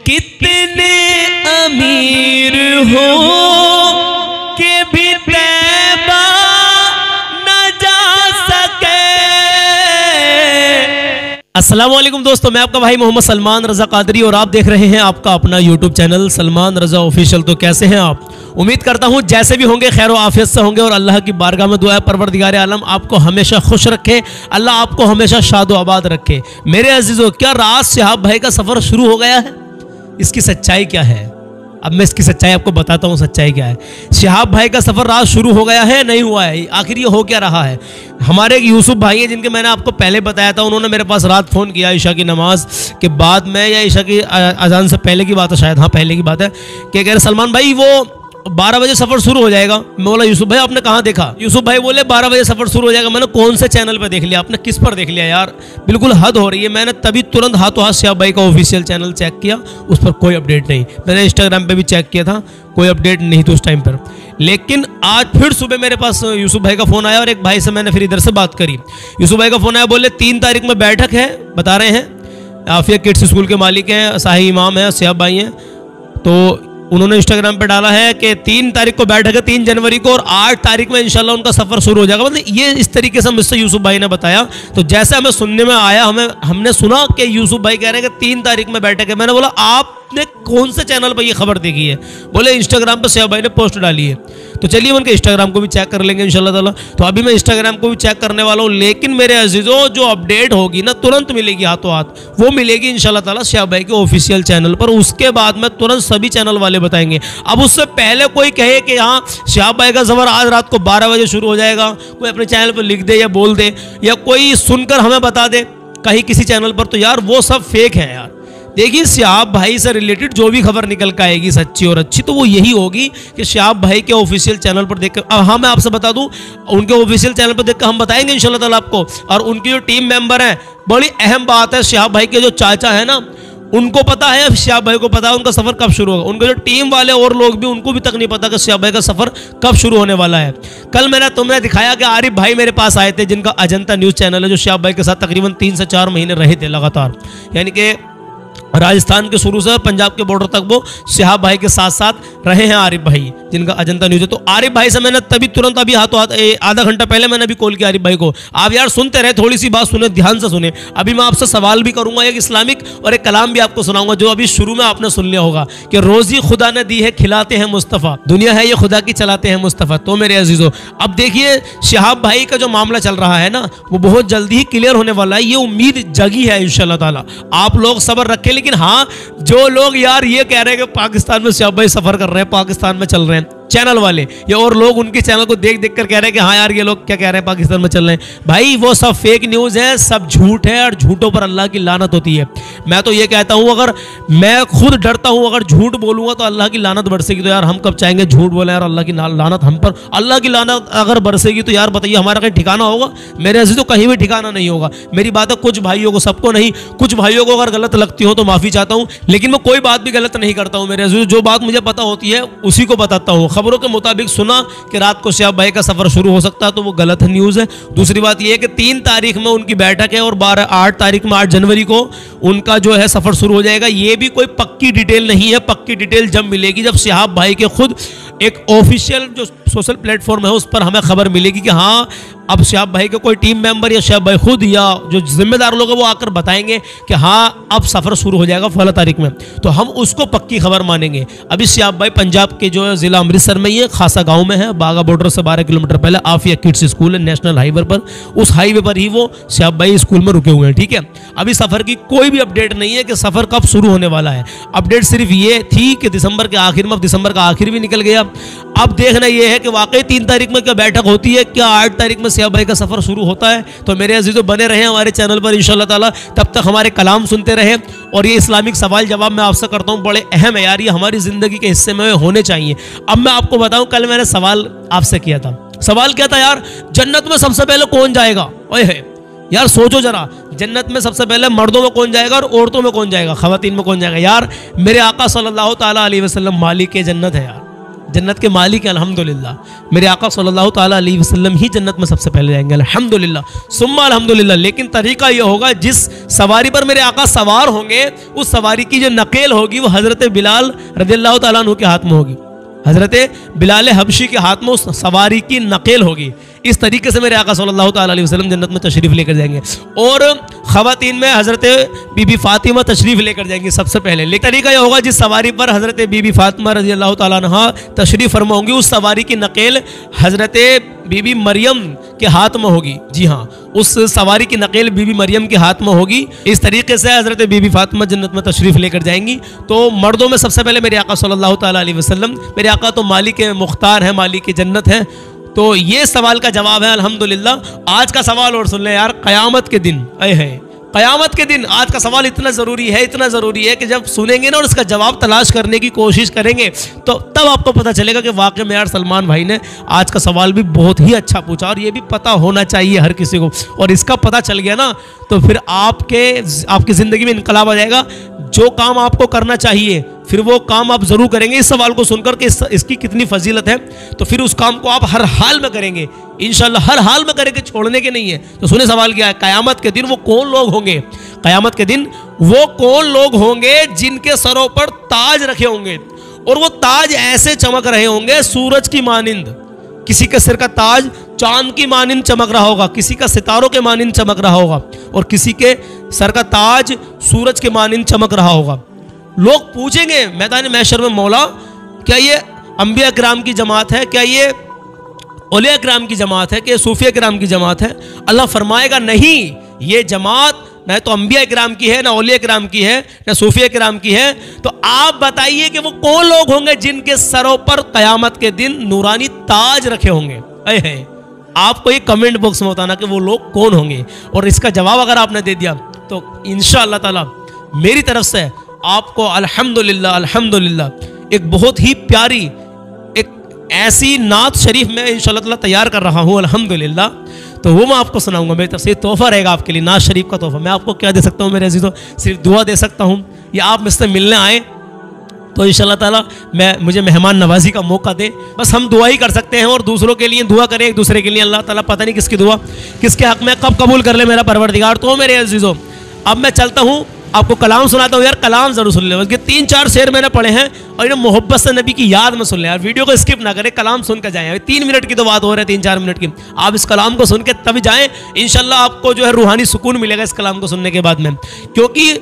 कितने अमीर हो के भी तैबा न जा सके। वालेकुम दोस्तों, मैं आपका भाई मोहम्मद सलमान रजा कादरी और आप देख रहे हैं आपका अपना YouTube channel Salman Raza official तो कैसे हैं आप? उम्मीद करता हूँ जैसे भी होंगे, खैर आफियत से होंगे और अल्लाह की बारगाह में दुआ है, परवरदिगार आलम, आपको हमेशा खुश रखे, अल्लाह आपको हमेशा शादो आबाद रखे। मेरे अजीज़ों, क्या राज शहाब भाई का सफ़र शुरू हो गया है? इसकी सच्चाई क्या है? अब मैं इसकी सच्चाई आपको बताता हूँ, सच्चाई क्या है। शहाब भाई का सफ़र रात शुरू हो गया है, नहीं हुआ है? आखिर ये हो क्या रहा है? हमारे एक यूसुफ भाई हैं, जिनके मैंने आपको पहले बताया था, उन्होंने मेरे पास रात फ़ोन किया ईशा की नमाज़ के बाद। में या ईशा की अजान से पहले की बात है, शायद हाँ पहले की बात है कि कह रहे सलमान भाई वो बारह बजे सफ़र शुरू हो जाएगा। मैं बोला, यूसुफ भाई, आपने कहाँ देखा? यूसुफ भाई बोले, बारह बजे सफ़र शुरू हो जाएगा। मैंने कौन से चैनल पर देख लिया? आपने किस पर देख लिया यार? बिल्कुल हद हो रही है। मैंने तभी तुरंत हाथों हाथ श्याब भाई का ऑफिशियल चैनल चेक किया। उस पर कोई अपडेट नहीं। मैंने इंस्टाग्राम पर भी चेक किया था। कोई अपडेट नहीं थी उस टाइम पर। लेकिन आज फिर सुबह मेरे पास यूसुफ भाई का फ़ोन आया और एक भाई से मैंने फिर इधर से बात करी। यूसुफ भाई का फ़ोन आया, बोले, तीन तारीख में बैठक है, बता रहे हैं। आफिया किड्स स्कूल के मालिक हैं, शाही इमाम हैं सियाब भाई हैं। तो उन्होंने इंस्टाग्राम पे डाला है कि तीन तारीख को बैठक है, तीन जनवरी को, और आठ तारीख में इंशाल्लाह उनका सफ़र शुरू हो जाएगा। मतलब ये इस तरीके से मिस्टर यूसुफ भाई ने बताया। तो जैसे हमें सुनने में आया, हमें, हमने सुना कि यूसुफ भाई कह रहे हैं कि तीन तारीख में बैठक है। मैंने बोला आपने कौन से चैनल पर ये खबर देखी है? बोले इंस्टाग्राम पर सिया भाई ने पोस्ट डाली है। तो चलिए उनके इंस्टाग्राम को भी चेक कर लेंगे इंशाल्लाह ताला। तो अभी मैं इंस्टाग्राम को भी चेक करने वाला हूँ, लेकिन मेरे अजीज़ों, जो अपडेट होगी ना, तुरंत मिलेगी हाथों हाथ वो मिलेगी इंशाल्लाह ताला श्याब भाई के ऑफिशियल चैनल पर। उसके बाद में तुरंत सभी चैनल वाले बताएँगे। अब उससे पहले कोई कहे कि हाँ श्याब भाई का सफ़र आज रात को बारह बजे शुरू हो जाएगा। कोई अपने चैनल पर लिख दे या बोल दे, या कोई सुनकर हमें बता दे, कहीं किसी चैनल पर। तो यार, वो सब फेक है यार। देखिए श्याब भाई से रिलेटेड जो भी खबर निकल कर आएगी सच्ची और अच्छी तो वो यही होगी कि श्याब भाई के ऑफिशियल चैनल पर देखकर अब हाँ मैं आपसे बता दूँ, उनके ऑफिशियल चैनल पर देखकर हम बताएँगे इंशाल्लाह ताला आपको। और उनकी जो टीम मेंबर हैं, बड़ी अहम बात है श्याब भाई के जो चाचा है ना, उनको पता है श्याब भाई को पता है उनका सफ़र कब शुरू होगा। उनके जो टीम वाले और लोग भी, उनको भी तक नहीं पता कि श्याब भाई का सफ़र कब शुरू होने वाला है। कल मैंने तुमने दिखाया कि आरिफ भाई मेरे पास आए थे, जिनका अजंता न्यूज़ चैनल है, जो श्याब भाई के साथ तकरीबन तीन से चार महीने रहे थे लगातार। यानी कि राजस्थान के शुरू से पंजाब के बॉर्डर तक वो सिहाब भाई के साथ साथ रहे हैं आरिफ भाई, जिनका अजंता न्यूज़ है। तो आरिफ भाई से मैंने तभी तुरंत अभी हाथों हाथ आधा घंटा पहले मैंने अभी कॉल किया आरिफ भाई को। आप यार सुनते रहे थोड़ी सी बात सुने, ध्यान से सुने। अभी मैं आपसे सवाल भी करूँगा, एक इस्लामिक और एक कलाम भी आपको सुनाऊँगा, जो अभी शुरू में आपने सुन लिया होगा, कि रोजी खुदा ने दी है, खिलाते हैं मुस्तफ़ा। दुनिया है ये खुदा की, चलाते हैं मुस्तफ़ा। तो मेरे अजीज़ों, अब देखिए शहाब भाई का जो मामला चल रहा है ना, वो बहुत जल्दी ही क्लियर होने वाला है। ये उम्मीद जगी है इन ताला। आप लोग सबर रखें लेकिन हाँ जो लोग यार ये कह रहे हैं कि पाकिस्तान में भाई सफ़र कर रहे हैं, पाकिस्तान में चल रहे हैं। चैनल वाले, या और लोग उनके चैनल को देख देख कर कह रहे हैं कि हाँ यार ये लोग क्या कह रहे हैं, पाकिस्तान में चल रहे हैं। भाई, वो सब फेक न्यूज़ है, सब झूठ है और झूठों पर अल्लाह की लानत होती है। मैं तो ये कहता हूँ, अगर मैं खुद डरता हूँ, अगर झूठ बोलूँगा तो अल्लाह की लानत बरसेगी तो यार हम कब चाहेंगे झूठ बोले यार अल्लाह की लानत हम पर, अल्लाह की लानत अगर बरसेगी तो यार बताइए, हमारा कहीं ठिकाना होगा? मेरे ऐसे तो कहीं भी ठिकाना नहीं होगा। मेरी बात है, कुछ भाइयों को, सबको नहीं, कुछ भाइयों को अगर गलत लगती हो तो माफ़ी चाहता हूँ, लेकिन मैं कोई बात भी गलत नहीं करता हूँ मेरे जो बात मुझे पता होती है, उसी को बताता हूँ। खबरों के मुताबिक सुना कि रात को श्याब भाई का सफ़र शुरू हो सकता है तो वो गलत न्यूज़ है। दूसरी बात यह कि तीन तारीख में उनकी बैठक है और बारह, आठ तारीख में आठ जनवरी को उनका जो है सफ़र शुरू हो जाएगा। ये भी कोई पक्की डिटेल नहीं है। पक्की डिटेल जब मिलेगी, जब शहाब भाई के खुद एक ऑफिशियल जो सोशल प्लेटफॉर्म है, उस पर हमें खबर मिलेगी कि हाँ अब शहाब भाई के कोई टीम मेंबर या शहब भाई खुद या जो जिम्मेदार लोग हैं, वो आकर बताएँगे कि हाँ अब सफ़र शुरू हो जाएगा फला तारीख में। तो हम उसको पक्की खबर मानेंगे। अभी शहाब भाई पंजाब के जो है, ज़िला अमृतसर में ये खासा गाँव में है, बागा बॉर्डर से बारह किलोमीटर पहले आफिया किड्स स्कूल है नेशनल हाईवे पर। उस हाईवे पर ही वो शहाब भाई स्कूल में रुके हुए हैं, ठीक है? अभी सफ़र की कोई भी अपडेट नहीं है कि सफ़र कब शुरू होने वाला है। अपडेट सिर्फ़ ये थी कि दिसंबर के आखिर में, अब दिसंबर का आखिर भी निकल गया। अब देखना यह है कि वाकई तीन तारीख में क्या बैठक होती है? क्या आठ तारीख में सिया भाई का सफ़र शुरू होता है? तो मेरे अजीज़ों, बने रहे हमारे चैनल पर इन ताला। तब तक हमारे कलाम सुनते रहे। और ये इस्लामिक सवाल जवाब मैं आपसे करता हूँ, बड़े अहम है यार। ये हमारी ज़िंदगी के हिस्से में होने चाहिए। अब मैं आपको बताऊँ, कल मैंने सवाल आपसे किया था। सवाल क्या था यार? जन्नत में सबसे पहले कौन जाएगा? ओए यार सोचो जरा। जन्नत में सबसे पहले मर्दों में कौन जाएगा और औरतों में कौन जाएगा? खातन में कौन जाएगा? यार, मेरे आका सल्लल्लाहु अलैहि वसल्लम मालिक के जन्नत है यार। जन्नत के मालिक हैं, अल्हम्दुलिल्लाह। मेरे आका सल्लल्लाहु ताला अलैहि वसल्लम ही जन्नत में सबसे पहले जाएँगे अल्हम्दुलिल्लाह। सुम्मा अल्हम्दुलिल्लाह, लेकिन तरीका यह होगा, जिस सवारी पर मेरे आका सवार होंगे, उस सवारी की जो नकेल होगी, वो हज़रत बिलाल रज़ी अल्लाह तु के हाथ में होगी। हज़रत बिलाल हबशी के हाथ में उस सवारी की नकेल होगी। इस तरीके से मेरे आका सल्लल्लाहु अलैहि वसल्लम जन्नत में तशरीफ़ लेकर जाएँगे। और ख़वातीन में हज़रत बीबी फ़ातिमा तशरीफ़ लेकर जाएँगी सबसे पहले। लेकिन तरीका यह होगा, जिस सवारी पर हज़रत बीबी फ़ातिमा रज़ी अल्लाह तहा तशरीफ़ फरमा होंगी, उस सवारी की नकेल हज़रत बीबी मरियम के हाथ में होगी। जी हाँ उस सवारी की नकेल बीबी मरियम के हाथ में होगी। इस तरीके से हज़रत बीबी फ़ातिमा जन्नत में तशरीफ़ लेकर जाएँगी। तो मर्दों में सबसे पहले मेरे आका सल्लल्लाहु अलैहि वसल्लम, मेरे आका तो मालिक मुख्तार है, मालिक जन्नत है। तो ये सवाल का जवाब है, अल्हम्दुलिल्लाह। आज का सवाल और सुन ले यार, क़यामत के दिन अय है। क़यामत के दिन, आज का सवाल इतना ज़रूरी है, इतना ज़रूरी है कि जब सुनेंगे ना और इसका जवाब तलाश करने की कोशिश करेंगे तो तब आपको पता चलेगा कि वाकई में यार सलमान भाई ने आज का सवाल भी बहुत ही अच्छा पूछा और ये भी पता होना चाहिए हर किसी को। और इसका पता चल गया ना तो फिर आपके, आपकी ज़िंदगी में इनकलाब आ जाएगा। जो काम आपको करना चाहिए फिर वो काम आप ज़रूर करेंगे। इस सवाल को सुनकर के इस, इसकी कितनी फजीलत है तो फिर उस काम को आप हर हाल में करेंगे। इनशाला हर हाल में करेंगे छोड़ने के नहीं है। तो सुने सवाल क्या है? कयामत के दिन वो कौन लोग होंगे? कयामत के दिन वो कौन लोग होंगे जिनके सरों पर ताज रखे होंगे? और वो ताज ऐसे चमक रहे होंगे सूरज की मानिंद। किसी के सिर का ताज चाँद की मानिंद चमक रहा होगा, किसी का सितारों के मानिंद चमक रहा होगा, और किसी के सर का ताज सूरज के मानिंद चमक रहा होगा। लोग पूछेंगे मैदान मैशर में मौला, क्या ये अम्बिया ग्राम की जमात है? क्या ये ओलिया ग्राम की जमात है? क्या सूफिया ग्राम की जमात है? अल्लाह फरमाएगा, नहीं, ये जमात न तो अम्बिया ग्राम की है, ना ओलिया ग्राम की है, ना सूफिया ग्राम की है। तो आप बताइए कि वो कौन लोग होंगे जिनके सरों पर कयामत के दिन नूरानी ताज रखे होंगे? अय है। आपको ये कमेंट बॉक्स में बताना कि वो लोग कौन होंगे। और इसका जवाब अगर आपने दे दिया तो इन ताला मेरी तरफ़ से आपको अल्हम्दुलिल्लाह अल्हम्दुलिल्लाह, एक बहुत ही प्यारी, एक ऐसी नात शरीफ में इन तैयार कर रहा हूँ, अल्हम्दुलिल्लाह। तो वो मैं आपको सुनाऊँगा, मेरी तरफ़ से तोहफा रहेगा आपके लिए, नात शरीफ का तोहफा। मैं आपको क्या दे सकता हूँ मेरे अजीज़ों? सिर्फ़ दुआ दे सकता हूँ, या आप मुझसे मिलने आए तो इन ताला, मैं, मुझे मेहमान नवाजी का मौका दे। बस हम दुआ ही कर सकते हैं और दूसरों के लिए दुआ करें एक दूसरे के लिए। अल्लाह ताला पता नहीं किसकी दुआ, किसके हक में, कब कबूल कर ले मेरा परवरदिगार। तो मेरे अजीज़ों, अब मैं चलता हूँ, आपको कलाम सुनाता हूँ। यार, कलाम ज़रूर सुन ले उसके तीन चार शेर मैंने पढ़े हैं और इन्हें मोहब्बत से नबी की याद में सुन ले। यार, वीडियो को स्किप ना करें, कलाम सुन कर जाए। तीन मिनट की तो बात हो रही है, तीन चार मिनट की। आप इस कलाम को सुन के तभी जाएँ इनशाला आपको जो है रूहानी सुकून मिलेगा इस कलाम को सुनने के बाद में। क्योंकि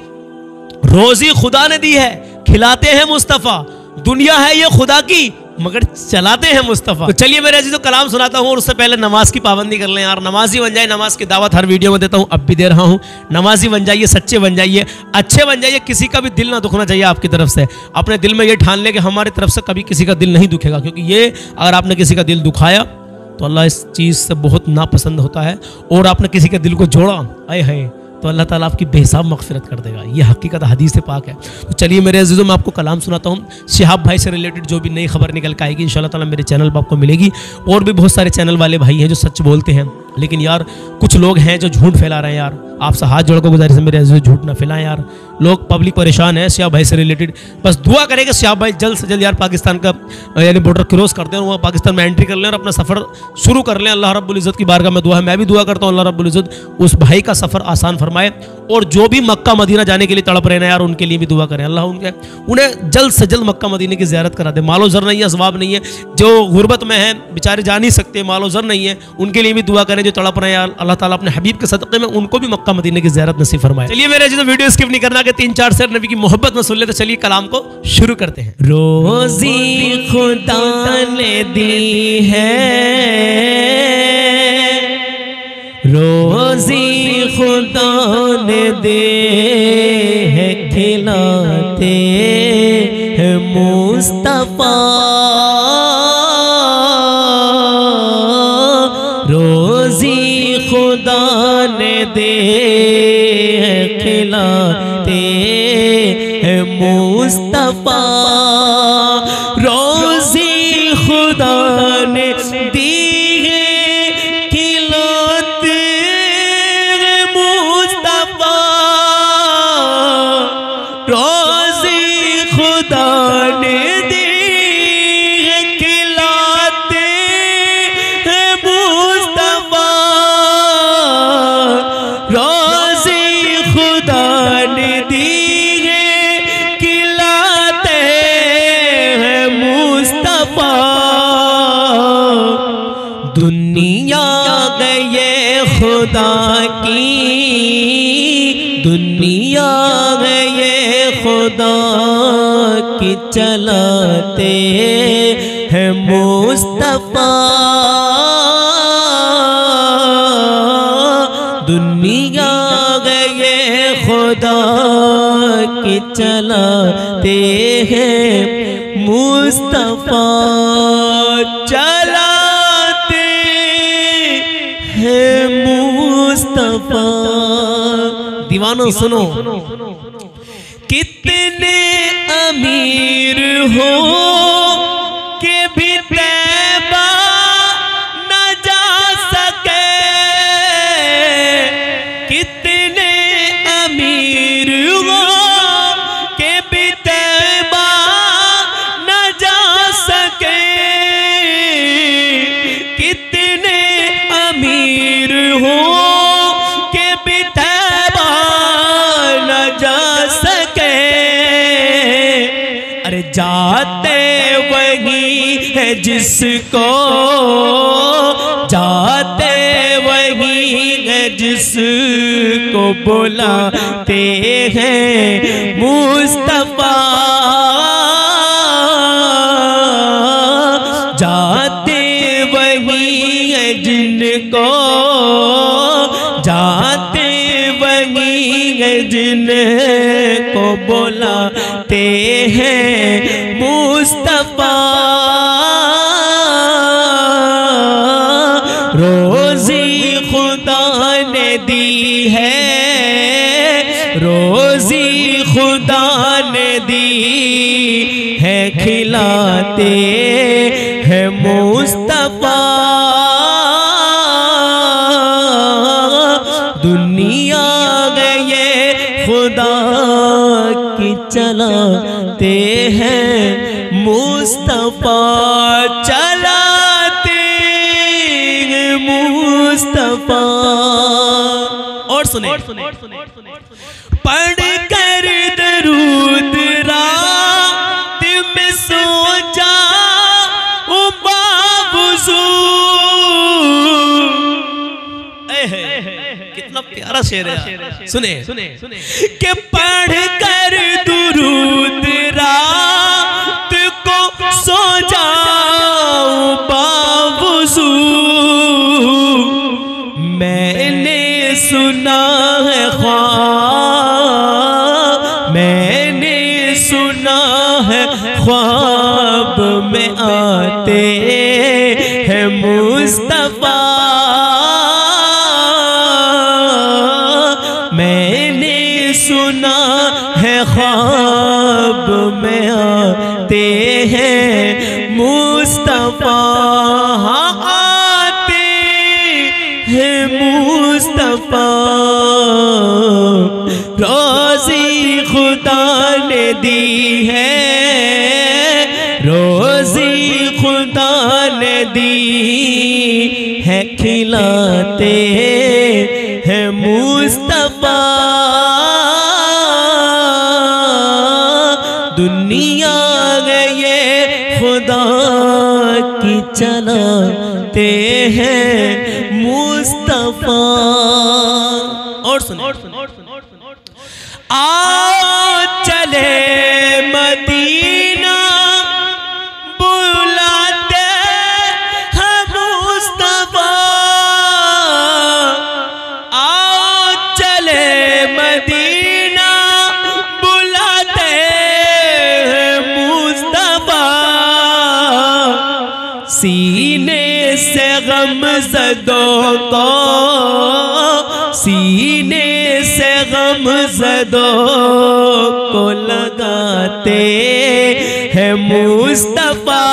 रोजी खुदा ने दी है, खिलाते हैं मुस्तफ़ा। दुनिया है ये खुदा की, मगर चलाते हैं मुस्तफ़ा। तो चलिए मेरे अज़ीज़, कलाम सुनाता हूँ और उससे पहले नमाज़ की पाबंदी कर लें। यार, नमाजी बन जाए, नमाज़ की दावत हर वीडियो में देता हूँ, अब भी दे रहा हूँ। नमाजी बन जाइए, सच्चे बन जाइए, अच्छे बन जाइए, किसी का भी दिल ना दुखना चाहिए आपकी तरफ़ से। अपने दिल में ये ठान ले कि हमारी तरफ़ से कभी किसी का दिल नहीं दुखेगा, क्योंकि ये अगर आपने किसी का दिल दुखाया तो अल्लाह इस चीज़ से बहुत नापसंद होता है। और आपने किसी के दिल को जोड़ा, आए है तो अल्लाह ताला आपकी बेहसाब मकफ़रत कर देगा। ये हकीकत हदीस पाक है। तो चलिए मेरे अजीज़ों, में आपको कलाम सुनाता हूँ। शहाब भाई से रिलेटेड जो भी नई खबर निकल के आएगी इन ताला मेरे चैनल पर आपको मिलेगी। और भी बहुत सारे चैनल वाले भाई हैं जो सच बोलते हैं। लेकिन यार, कुछ लोग हैं जो झूठ फैला रहे हैं यार। आपसे हाथ जोड़ को गुजारिश है, मेरे झूठ ना फैलाएँ यार। लोग पब्लिक परेशान है श्याह भाई से रिलेटेड बस दुआ करेंगे श्याह भाई जल्द से जल्द यार पाकिस्तान का, यानी बॉर्डर क्रॉस करते हैं वहाँ पाकिस्तान में एंट्री कर लें और अपना सफ़र शुरू कर लें। अल्लाह रब्बुल इज़्ज़त की बारगाह में दुआ है। मैं भी दुआ करता हूँ, अल्लाह रब्बुल इज़्ज़त उस भाई का सफ़र आसान फरमाए और जो भी मक्का, मदीना जाने के लिए तड़प रहे हैं यार, उनके लिए भी दुआ करें। अल्लाह उनके, उन्हें जल्द से जल्द मक्का, मदीने की ज्यारत करा दे। मालो जर नहीं है असबाब नहीं है। जो गुर्बत में है, बेचारे जा नहीं सकते, मालो जर नहीं है, उनके लिए भी दुआ करें। जो तड़प रहे हैं। अल्लाह ताला अपने हबीब के सदक़े में उनको भी मक्का मदीने की ज्यारत नसीब फरमाए। चलिए मेरे जो वीडियो स्किप नहीं करना कि तीन चार सर नबी की मोहब्बत में सुन ले तो चलिए कलाम को शुरू करते हैं। रोजी खुदा ने दी है। रोजी खुदा ने दे है, खिलाते हैं मुस्तफ़ा। की चलाते हैं मुस्तफ़ा। दुनिया गए खुदा की चलाते हैं मुस्तफ़ा। चलाते हैं मुस्तफ़ा। दीवानो सुनो। हो जिसको जाते वही है जिसको बुलाते हैं मुस्तफ़ा खुदा ने दी है खिलाते, हैं मुस्तफ़ा। दुनिया गए खुदा की चलाते हैं, मुस्तफ़ा चलाते मुस्तफ़ा। और सुने। पढ़ रात में सो जा कितना प्यारा शेर है सुने सुने के पढ़ कर दुरूद रात मुस्तफ़ा खिलाते हैं मुस्तफ़ा। दुनिया गए खुदा की चलाते हैं मुस्तफ़ा। और सुन सीने से गम जदों को, सीने से गम जदों को लगाते हैं मुस्तफ़ा।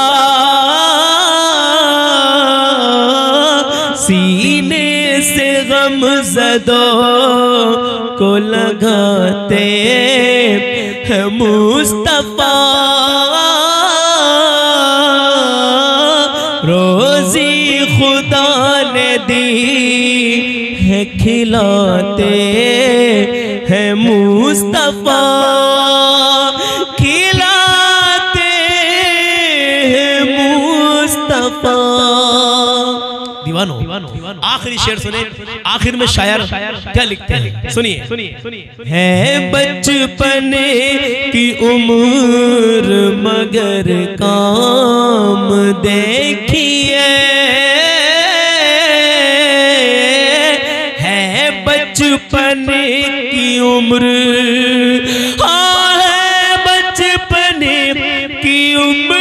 सीने से गम जदों को लगाते हैं मुस्तफ़ा। दी है खिलाते, हैं मुस्तफ़ा। खिलाते हैं मुस्तफ़ा। दीवानो, आखिरी शेर सुने, आखिर में शायर, क्या लिखते हैं? सुनिए सुनिए। है बचपन की उम्र मगर काम देखिए। बचपन की उम्र। हाँ है बचपन की उम्र।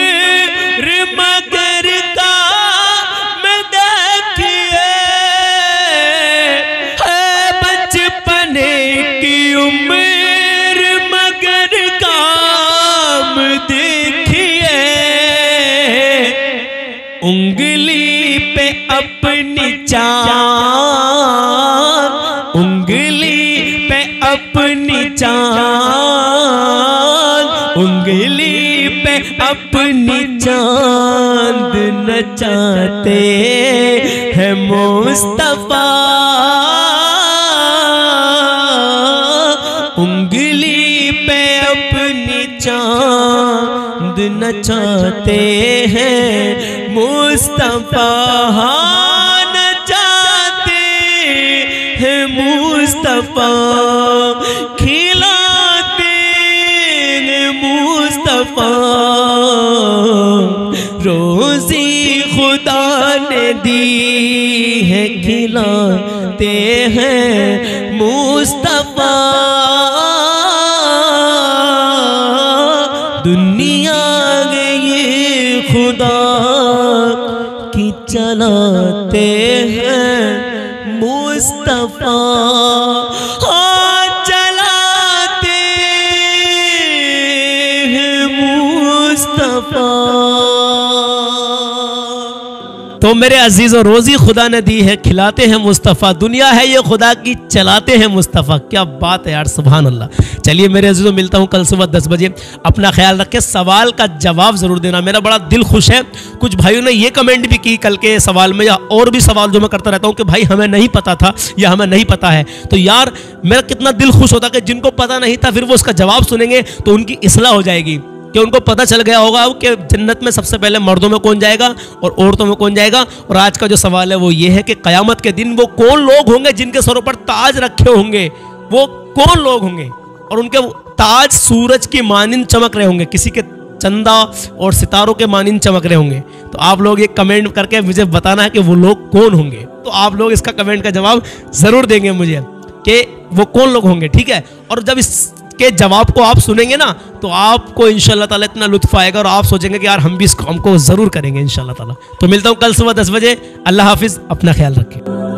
अपनी चाँद, उंगली पे अपनी चाँद नचाते हैं मुस्तफ़ा। उंगली पे अपनी चाँद नचाते हैं मुस्तफ़ा। रोजी खुदा ने दी है खिलाते हैं मुस्तफ़ा। तो मेरे अज़ीज़ और रोजी खुदा ने दी है, खिलाते हैं मुस्तफ़ा। दुनिया है ये खुदा की, चलाते हैं मुस्तफ़ा। क्या बात है यार सुबहान अल्लाह चलिए मेरे अजीज़ों, मिलता हूँ कल सुबह दस बजे। अपना ख्याल रखें, सवाल का जवाब ज़रूर देना। मेरा बड़ा दिल खुश है। कुछ भाइयों ने ये कमेंट भी की कल के सवाल में, या और भी सवाल जो मैं करता रहता हूँ कि भाई, हमें नहीं पता था, या हमें नहीं पता है। तो यार, मेरा कितना दिल खुश होता कि जिनको पता नहीं था, फिर वो उसका जवाब सुनेंगे तो उनकी इसलाह हो जाएगी। कि उनको पता चल गया होगा कि जन्नत में सबसे पहले मर्दों में कौन जाएगा और औरतों में कौन जाएगा। और आज का जो सवाल है वो ये है कि कयामत के दिन वो कौन लोग होंगे जिनके सरों पर ताज रखे होंगे? वो कौन लोग होंगे? और उनके ताज सूरज की मानिंद चमक रहे होंगे। किसी के चंदा और सितारों के मानिंद चमक रहे होंगे। तो आप लोग ये कमेंट करके मुझे बताना है कि वो लोग कौन होंगे। तो आप लोग इसका कमेंट का जवाब ज़रूर देंगे मुझे कि वो कौन लोग होंगे, ठीक है? और जब इस के जवाब को आप सुनेंगे ना तो आपको इंशाल्लाह ताला इतना लुत्फ आएगा और आप सोचेंगे कि यार हम भी इस काम को ज़रूर करेंगे इंशाल्लाह ताला। तो मिलता हूँ कल सुबह दस बजे। अल्लाह हाफिज़, अपना ख्याल रखें।